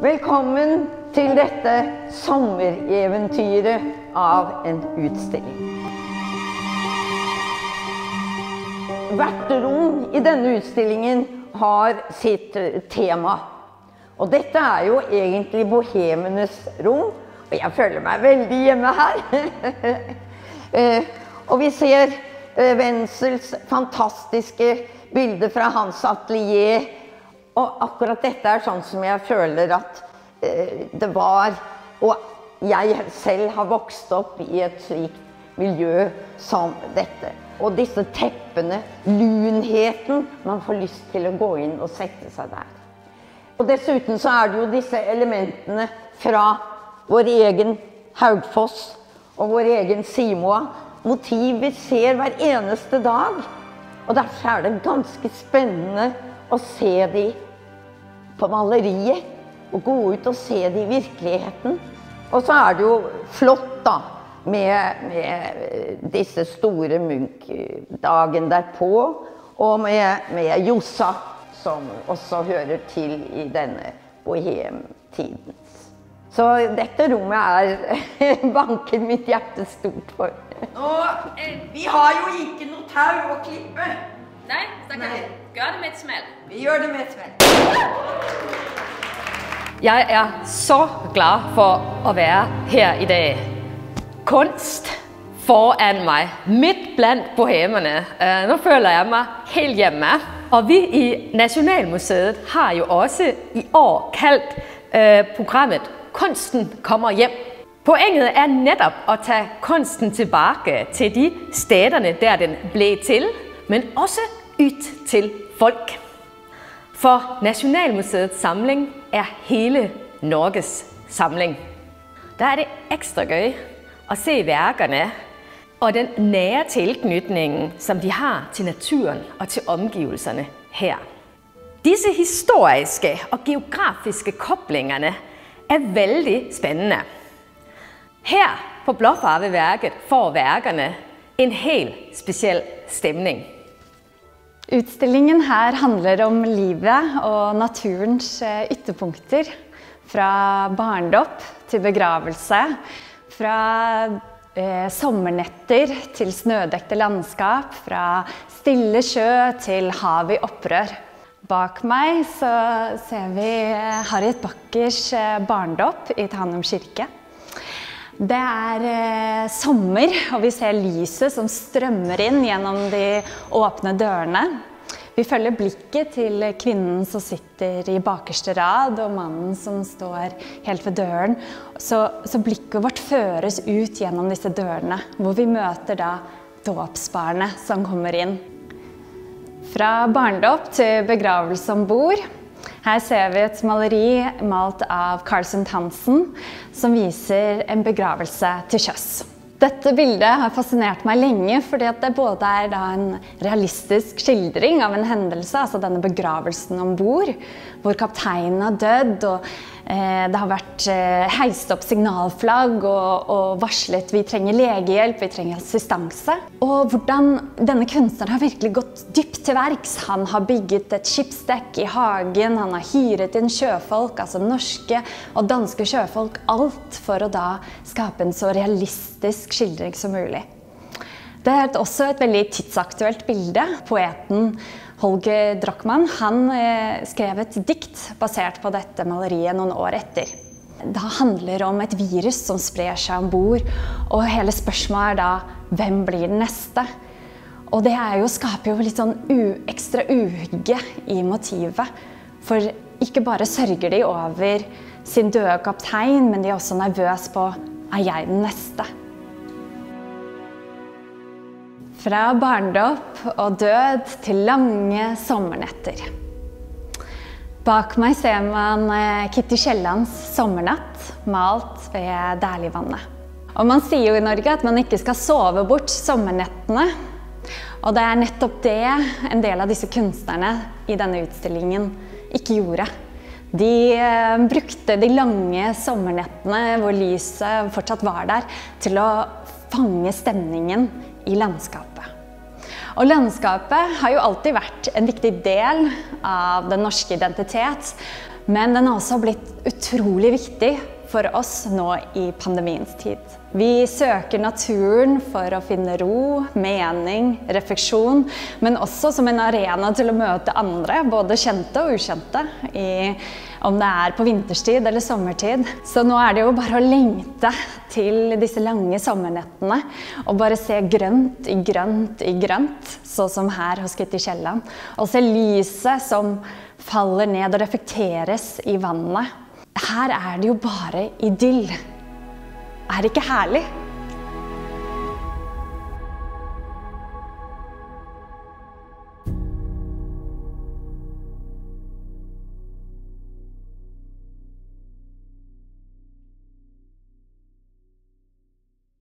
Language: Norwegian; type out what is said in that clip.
Velkommen til dette sommereventyret av en utstilling. Hvert rom i denne utstillingen har sitt eh, tema. Og dette er jo egentlig bohemenes rom, og jeg føler meg veldig hjemme her. Eh, og vi ser eh, Wenzels fantastiske bilder fra hans atelier. Og akkurat dette er sånn som jeg føler at det var Og jeg selv har vokst opp i et slikt miljø som dette. Og disse teppene, lunheten. Man får lyst til å gå inn og sette seg der. Og dessuten så er det jo disse elementene fra vår egen Haugfoss og vår egen Simoa. Motiv vi ser hver eneste dag. Og derfor er det ganske spennende å se de på maleriet. Og gå ut og se det i virkeligheten. Og så er det jo flott, da med, med disse store Munch-dagen derpå, og med, med Jossa, som også hører til i denne bohemtiden. Så dette rommet er banker mitt hjerte stort for. Nå, eh, vi har jo ikke noe tau å klippe. Nei, stakkar. Gjør det med et smell. Vi gjør det med et smell. Jeg er så glad for å være her i dag kunst foran meg, midt blant bohemerne. Uh, nå føler jeg meg helt hjemme. Og vi i Nasjonalmuseet har jo også i år kalt uh, programmet 'Kunsten kommer hjem'. Poenget er nettopp å ta kunsten tilbake til de stedene der den ble til, men også ut til folk. For Nasjonalmuseets samling er hele Norges samling. Da er det ekstra gøy å se verkene og den nære tilknytningen som de har til naturen og til omgivelsene her. Disse historiske og geografiske koblingene er veldig spennende. Her på Blåfarveverket får verkene en helt spesiell stemning. Utstillingen her handler om livet og naturens eh, ytterpunkter. Fra barndom til begravelse, fra eh, sommernetter til snødekte landskap. Fra stille sjø til hav i opprør. Bak meg så ser vi eh, Harriet Bakkers barndopp barndom i Tanum kirke. Det er eh, sommer, og vi ser lyset som strømmer inn gjennom de åpne dørene. Vi følger blikket til kvinnen som sitter i bakerste rad, og mannen som står helt ved døren. Så, så blikket vårt føres ut gjennom disse dørene, hvor vi møter da dåpsbarnet som kommer inn. Fra barnedåp til begravelse om bord. Her ser vi et maleri malt av Carlsen Tansen som viser en begravelse til sjøs. Dette bildet har fascinert meg lenge, fordi det både er en realistisk skildring av en hendelse, altså denne begravelsen om bord, hvor kapteinen har dødd. og Eh, det har vært eh, heist opp signalflagg og, og, varslet vi trenger legehjelp, vi trenger assistanse. Og hvordan denne kunstneren har virkelig gått dypt til verks. Han har bygget et skipsdekk i hagen, han har hyret inn sjøfolk, altså norske og danske sjøfolk. Alt for å da skape en så realistisk skildring som mulig. Det er også et veldig tidsaktuelt bilde. Poeten Holger Drachmann han eh, skrev et dikt basert på dette maleriet noen år etter. Det handler om et virus som sprer seg om bord, og hele spørsmålet er da hvem blir den neste? Og det jo, skaper jo litt sånn ekstra uhygge i motivet. For ikke bare sørger de over sin døde kaptein, men de er også nervøse på er jeg den neste? Fra barndom og død til lange sommernetter. Bak meg ser man eh, Kitty Kiellands 'Sommernatt', malt ved Dæhlivannet. Og man sier jo i Norge at man ikke skal sove bort sommernettene. Og det er nettopp det en del av disse kunstnerne i denne utstillingen ikke gjorde. De eh, brukte de lange sommernettene hvor lyset fortsatt var der, til å fange stemningen i landskapet. Og landskapet har jo alltid vært en viktig del av den norske identitet. Men den har også blitt utrolig viktig for oss nå i pandemiens tid. Vi søker naturen for å finne ro, mening, refleksjon, men også som en arena til å møte andre, både kjente og ukjente, i, om det er på vinterstid eller sommertid. Så nå er det jo bare å lengte til disse lange sommernettene og bare se grønt i grønt i grønt, sånn som her hos Kitty Kielland. Og se lyset som faller ned og reflekteres i vannet. Her er det jo bare idyll. Er det ikke herlig?